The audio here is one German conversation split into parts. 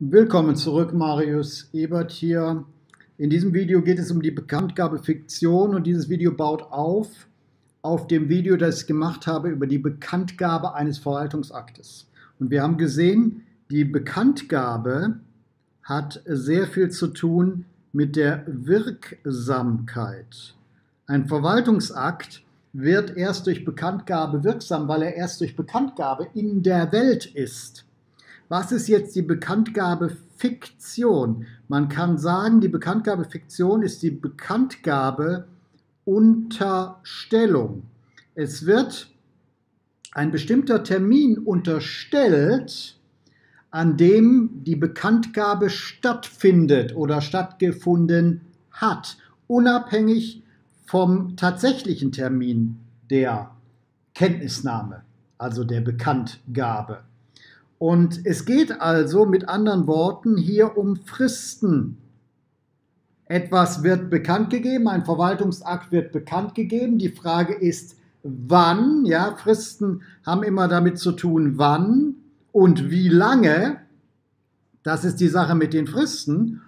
Willkommen zurück, Marius Ebert hier. In diesem Video geht es um die Bekanntgabe Fiktion und dieses Video baut auf auf dem Video, das ich gemacht habe über die Bekanntgabe eines Verwaltungsaktes. Und wir haben gesehen, die Bekanntgabe hat sehr viel zu tun mit der Wirksamkeit. Ein Verwaltungsakt wird erst durch Bekanntgabe wirksam, weil er erst durch Bekanntgabe in der Welt ist. Was ist jetzt die Bekanntgabe Fiktion? Man kann sagen, die Bekanntgabe Fiktion ist die Bekanntgabe Unterstellung. Es wird ein bestimmter Termin unterstellt, an dem die Bekanntgabe stattfindet oder stattgefunden hat, unabhängig vom tatsächlichen Termin der Kenntnisnahme, also der Bekanntgabe. Und es geht also mit anderen Worten hier um Fristen. Etwas wird bekannt gegeben, ein Verwaltungsakt wird bekannt gegeben. Die Frage ist, wann? Ja, Fristen haben immer damit zu tun, wann und wie lange. Das ist die Sache mit den Fristen.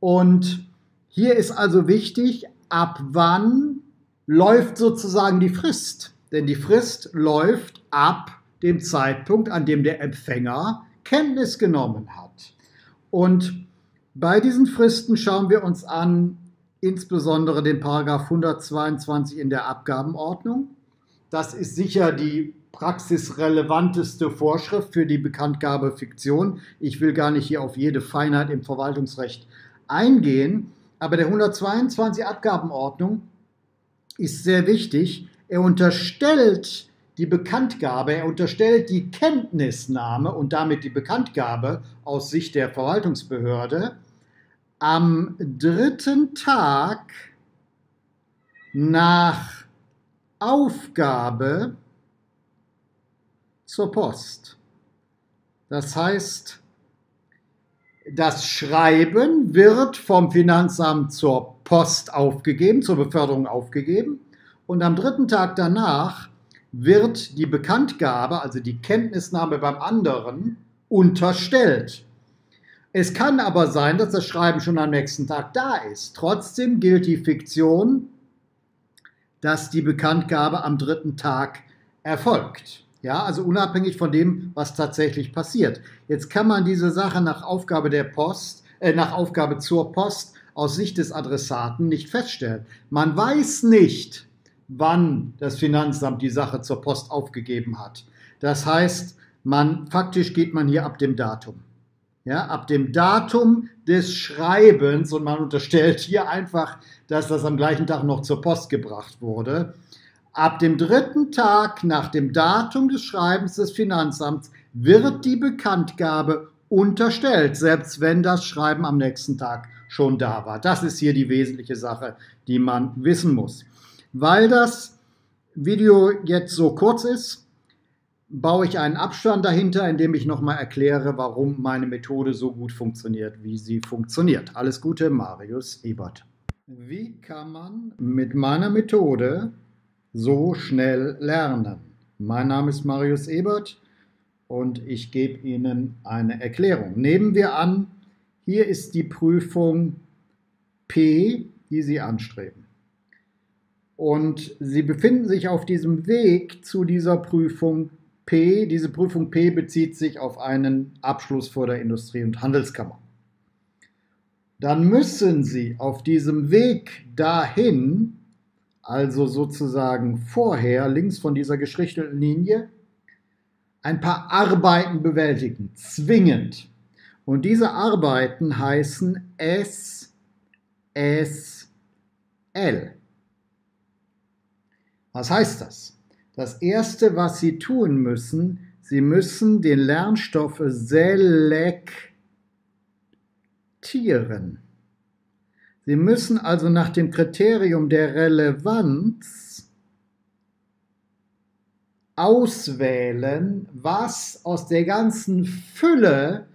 Und hier ist also wichtig, ab wann läuft sozusagen die Frist. Denn die Frist läuft ab dem Zeitpunkt, an dem der Empfänger Kenntnis genommen hat. Und bei diesen Fristen schauen wir uns an insbesondere den Paragraph 122 in der Abgabenordnung. Das ist sicher die praxisrelevanteste Vorschrift für die Bekanntgabe Fiktion. Ich will gar nicht hier auf jede Feinheit im Verwaltungsrecht eingehen, aber der 122 Abgabenordnung ist sehr wichtig. Er unterstellt die Bekanntgabe, er unterstellt die Kenntnisnahme und damit die Bekanntgabe aus Sicht der Verwaltungsbehörde am dritten Tag nach Aufgabe zur Post. Das heißt, das Schreiben wird vom Finanzamt zur Post aufgegeben, zur Beförderung aufgegeben und am dritten Tag danach wird die Bekanntgabe, also die Kenntnisnahme beim anderen, unterstellt. Es kann aber sein, dass das Schreiben schon am nächsten Tag da ist. Trotzdem gilt die Fiktion, dass die Bekanntgabe am dritten Tag erfolgt. Ja, also unabhängig von dem, was tatsächlich passiert. Jetzt kann man diese Sache nach Aufgabe der Post, äh, nach Aufgabe zur Post aus Sicht des Adressaten nicht feststellen. Man weiß nicht, wann das Finanzamt die Sache zur Post aufgegeben hat. Das heißt, man, faktisch geht man hier ab dem Datum. Ja, ab dem Datum des Schreibens und man unterstellt hier einfach, dass das am gleichen Tag noch zur Post gebracht wurde. Ab dem dritten Tag nach dem Datum des Schreibens des Finanzamts wird die Bekanntgabe unterstellt, selbst wenn das Schreiben am nächsten Tag schon da war. Das ist hier die wesentliche Sache, die man wissen muss. Weil das Video jetzt so kurz ist, baue ich einen Abstand dahinter, indem ich nochmal erkläre, warum meine Methode so gut funktioniert, wie sie funktioniert. Alles Gute, Marius Ebert. Wie kann man mit meiner Methode so schnell lernen? Mein Name ist Marius Ebert und ich gebe Ihnen eine Erklärung. Nehmen wir an, hier ist die Prüfung P, die Sie anstreben. Und Sie befinden sich auf diesem Weg zu dieser Prüfung P. Diese Prüfung P bezieht sich auf einen Abschluss vor der Industrie- und Handelskammer. Dann müssen Sie auf diesem Weg dahin, also sozusagen vorher, links von dieser gestrichelten Linie, ein paar Arbeiten bewältigen, zwingend. Und diese Arbeiten heißen S, S, L. Was heißt das? Das Erste, was Sie tun müssen, Sie müssen den Lernstoff selektieren. Sie müssen also nach dem Kriterium der Relevanz auswählen, was aus der ganzen Fülle,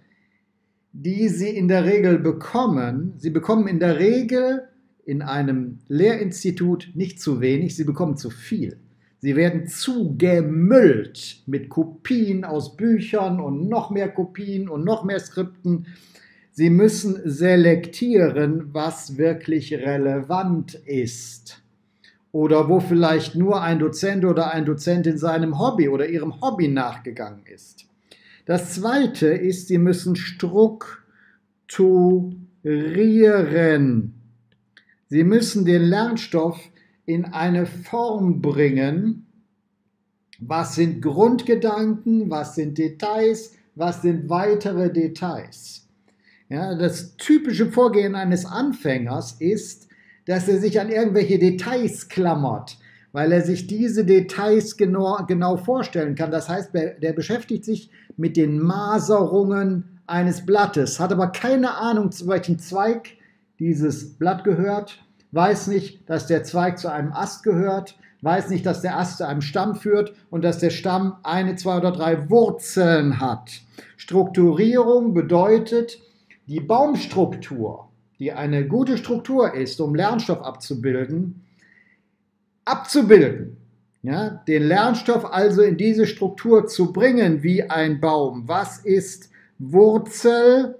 die Sie in der Regel bekommen, Sie bekommen in der Regel in einem Lehrinstitut nicht zu wenig, sie bekommen zu viel. Sie werden zugemüllt mit Kopien aus Büchern und noch mehr Kopien und noch mehr Skripten. Sie müssen selektieren, was wirklich relevant ist. Oder wo vielleicht nur ein Dozent oder ein Dozent in seinem Hobby oder ihrem Hobby nachgegangen ist. Das zweite ist, Sie müssen strukturieren. Sie müssen den Lernstoff in eine Form bringen. Was sind Grundgedanken? Was sind Details? Was sind weitere Details? Ja, das typische Vorgehen eines Anfängers ist, dass er sich an irgendwelche Details klammert, weil er sich diese Details genau, genau vorstellen kann. Das heißt, der beschäftigt sich mit den Maserungen eines Blattes, hat aber keine Ahnung, zu welchem Zweig dieses Blatt gehört, weiß nicht, dass der Zweig zu einem Ast gehört, weiß nicht, dass der Ast zu einem Stamm führt und dass der Stamm eine, zwei oder drei Wurzeln hat. Strukturierung bedeutet, die Baumstruktur, die eine gute Struktur ist, um Lernstoff abzubilden, abzubilden. Ja, den Lernstoff also in diese Struktur zu bringen wie ein Baum. Was ist Wurzel?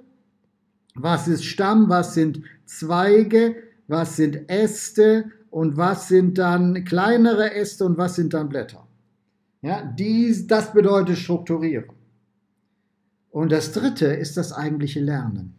Was ist Stamm? Was sind Zweige? Was sind Äste? Und was sind dann kleinere Äste und was sind dann Blätter? Ja, dies, das bedeutet strukturieren. Und das dritte ist das eigentliche Lernen.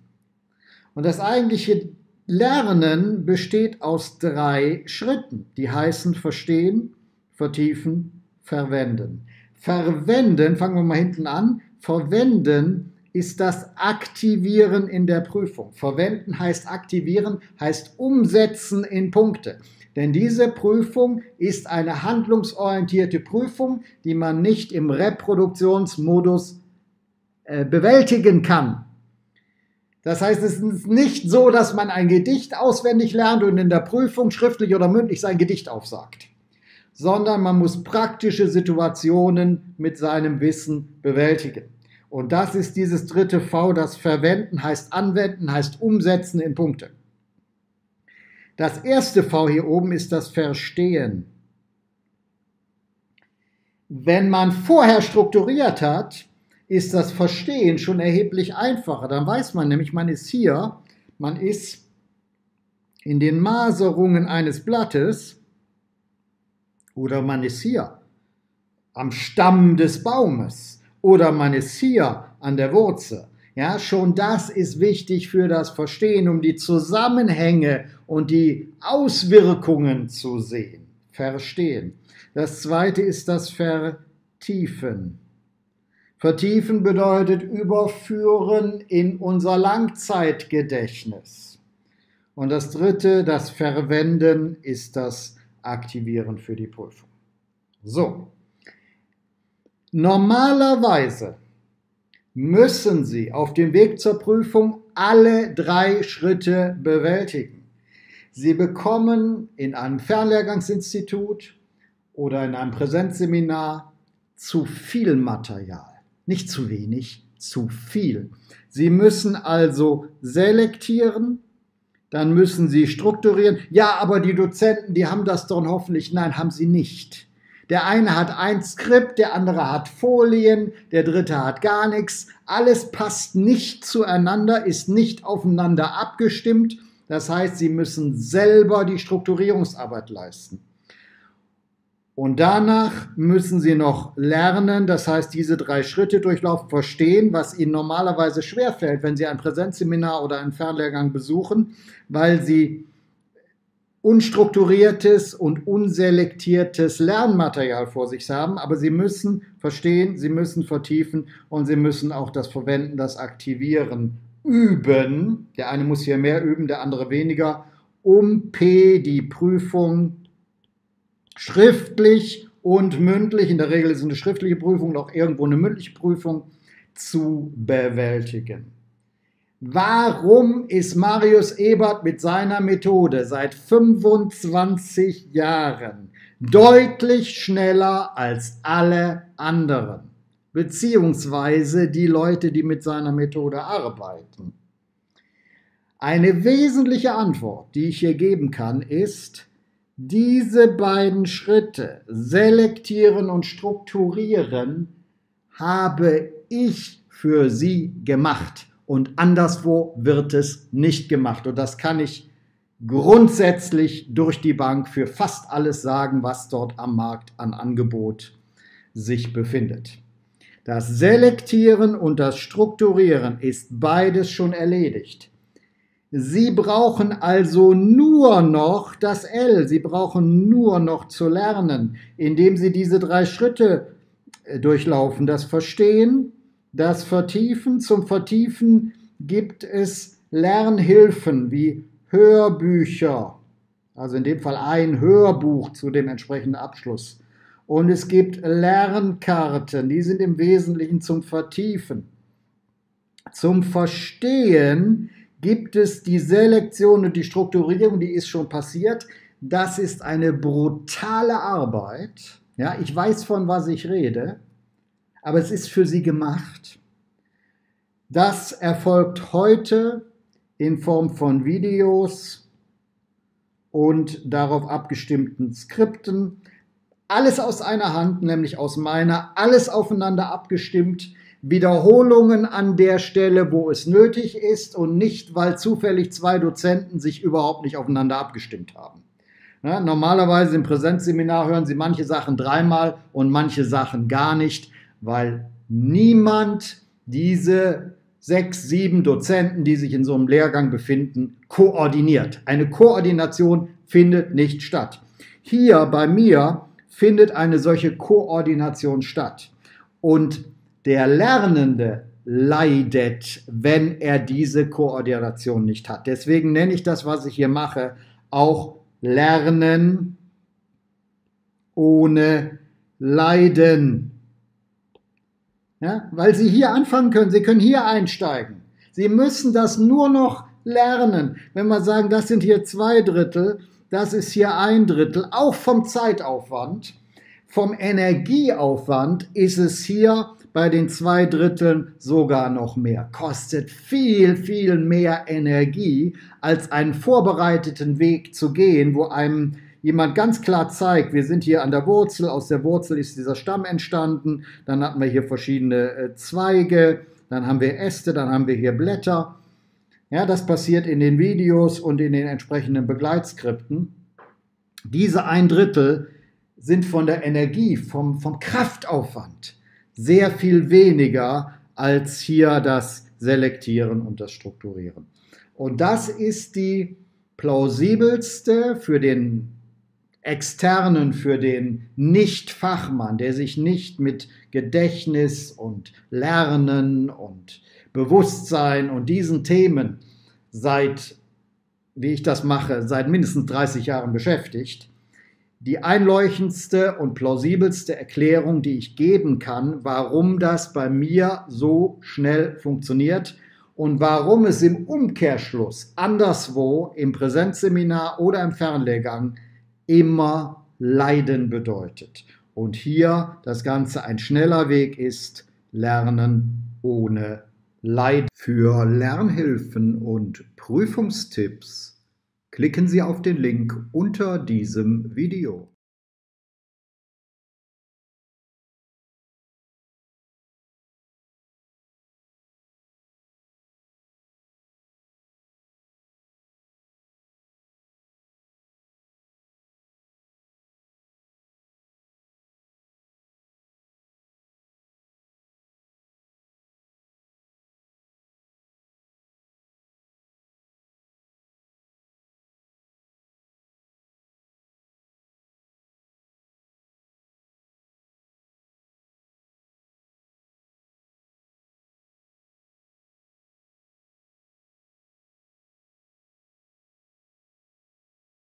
Und das eigentliche Lernen besteht aus drei Schritten, die heißen verstehen, vertiefen, verwenden. Verwenden, fangen wir mal hinten an, verwenden ist das Aktivieren in der Prüfung. Verwenden heißt aktivieren, heißt umsetzen in Punkte. Denn diese Prüfung ist eine handlungsorientierte Prüfung, die man nicht im Reproduktionsmodus äh, bewältigen kann. Das heißt, es ist nicht so, dass man ein Gedicht auswendig lernt und in der Prüfung schriftlich oder mündlich sein Gedicht aufsagt, sondern man muss praktische Situationen mit seinem Wissen bewältigen. Und das ist dieses dritte V, das Verwenden heißt Anwenden, heißt Umsetzen in Punkte. Das erste V hier oben ist das Verstehen. Wenn man vorher strukturiert hat, ist das Verstehen schon erheblich einfacher. Dann weiß man nämlich, man ist hier, man ist in den Maserungen eines Blattes oder man ist hier am Stamm des Baumes oder man ist hier an der Wurzel. Ja, schon das ist wichtig für das Verstehen, um die Zusammenhänge und die Auswirkungen zu sehen. Verstehen. Das zweite ist das Vertiefen. Vertiefen bedeutet überführen in unser Langzeitgedächtnis. Und das dritte, das Verwenden, ist das Aktivieren für die Prüfung. So. Normalerweise müssen Sie auf dem Weg zur Prüfung alle drei Schritte bewältigen. Sie bekommen in einem Fernlehrgangsinstitut oder in einem Präsenzseminar zu viel Material. Nicht zu wenig, zu viel. Sie müssen also selektieren, dann müssen Sie strukturieren. Ja, aber die Dozenten, die haben das doch hoffentlich. Nein, haben sie nicht. Der eine hat ein Skript, der andere hat Folien, der dritte hat gar nichts. Alles passt nicht zueinander, ist nicht aufeinander abgestimmt. Das heißt, Sie müssen selber die Strukturierungsarbeit leisten. Und danach müssen Sie noch lernen, das heißt, diese drei Schritte durchlaufen, verstehen, was Ihnen normalerweise schwerfällt, wenn Sie ein Präsenzseminar oder einen Fernlehrgang besuchen, weil Sie unstrukturiertes und unselektiertes Lernmaterial vor sich haben, aber Sie müssen verstehen, Sie müssen vertiefen und Sie müssen auch das Verwenden, das Aktivieren üben. Der eine muss hier mehr üben, der andere weniger, um P, die Prüfung, schriftlich und mündlich, in der Regel ist eine schriftliche Prüfung auch irgendwo eine mündliche Prüfung, zu bewältigen. Warum ist Marius Ebert mit seiner Methode seit 25 Jahren deutlich schneller als alle anderen, beziehungsweise die Leute, die mit seiner Methode arbeiten? Eine wesentliche Antwort, die ich hier geben kann, ist, Diese beiden Schritte, selektieren und strukturieren, habe ich für Sie gemacht und anderswo wird es nicht gemacht. Und das kann ich grundsätzlich durch die Bank für fast alles sagen, was dort am Markt an Angebot sich befindet. Das Selektieren und das Strukturieren ist beides schon erledigt. Sie brauchen also nur noch das L, Sie brauchen nur noch zu lernen, indem Sie diese drei Schritte äh, durchlaufen. Das Verstehen, das Vertiefen. Zum Vertiefen gibt es Lernhilfen wie Hörbücher, also in dem Fall ein Hörbuch zu dem entsprechenden Abschluss. Und es gibt Lernkarten, die sind im Wesentlichen zum Vertiefen. Zum Verstehen gibt es die Selektion und die Strukturierung, die ist schon passiert. Das ist eine brutale Arbeit. Ja, ich weiß, von was ich rede, aber es ist für Sie gemacht. Das erfolgt heute in Form von Videos und darauf abgestimmten Skripten. Alles aus einer Hand, nämlich aus meiner, alles aufeinander abgestimmt. Wiederholungen an der Stelle, wo es nötig ist und nicht, weil zufällig zwei Dozenten sich überhaupt nicht aufeinander abgestimmt haben. Ja, normalerweise im Präsenzseminar hören Sie manche Sachen dreimal und manche Sachen gar nicht, weil niemand diese sechs, sieben Dozenten, die sich in so einem Lehrgang befinden, koordiniert. Eine Koordination findet nicht statt. Hier bei mir findet eine solche Koordination statt. Und der Lernende leidet, wenn er diese Koordination nicht hat. Deswegen nenne ich das, was ich hier mache, auch Lernen ohne Leiden. Ja, weil Sie hier anfangen können, Sie können hier einsteigen. Sie müssen das nur noch lernen. Wenn wir sagen, das sind hier zwei Drittel, das ist hier ein Drittel, auch vom Zeitaufwand, vom Energieaufwand ist es hier bei den zwei Dritteln sogar noch mehr. Kostet viel, viel mehr Energie, als einen vorbereiteten Weg zu gehen, wo einem jemand ganz klar zeigt, wir sind hier an der Wurzel, aus der Wurzel ist dieser Stamm entstanden, dann hatten wir hier verschiedene äh, Zweige, dann haben wir Äste, dann haben wir hier Blätter. Ja, das passiert in den Videos und in den entsprechenden Begleitskripten. Diese ein Drittel sind von der Energie, vom, vom Kraftaufwand sehr viel weniger als hier das Selektieren und das Strukturieren. Und das ist die plausibelste für den externen, für den Nicht-Fachmann, der sich nicht mit Gedächtnis und Lernen und Bewusstsein und diesen Themen seit, wie ich das mache, seit mindestens 30 Jahren beschäftigt, die einleuchtendste und plausibelste Erklärung, die ich geben kann, warum das bei mir so schnell funktioniert und warum es im Umkehrschluss anderswo im Präsenzseminar oder im Fernlehrgang immer Leiden bedeutet. Und hier das Ganze ein schneller Weg ist, Lernen ohne Leid. Für Lernhilfen und Prüfungstipps klicken Sie auf den Link unter diesem Video.